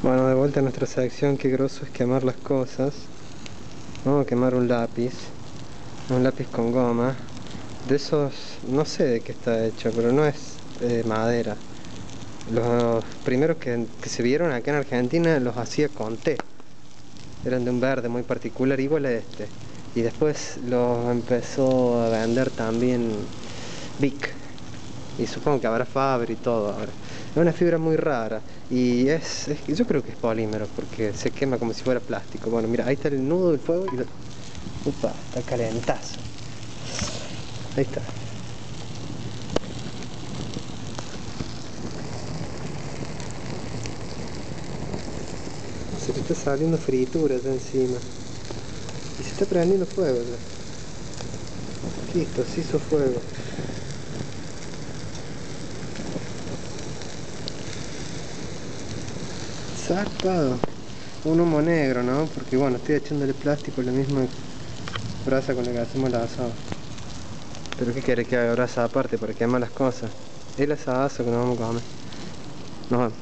Bueno, de vuelta a nuestra sección, qué grosso es quemar las cosas. Vamos a quemar un lápiz, un lápiz con goma. De esos, no sé de qué está hecho, pero no es de madera. Los primeros que, que se vieron acá en Argentina los hacía con té. Eran de un verde muy particular, igual a este. Y después los empezó a vender también Vic. Y supongo que habrá Faber y todo ahora. Es una fibra muy rara y es, es- yo creo que es polímero porque se quema como si fuera plástico. Bueno, mira, ahí está el nudo del fuego y lo... Upa, está calentazo. Ahí está. Se le está saliendo fritura ya encima. Y se está prendiendo fuego. Listo, se hizo fuego. Zarpado. Un humo negro, ¿no? Porque bueno, estoy echándole plástico la misma brasa con la que hacemos el asado. Pero ¿qué quiere que haga brasa aparte para quemar las cosas? El asadazo que nos vamos a comer. Nos vemos.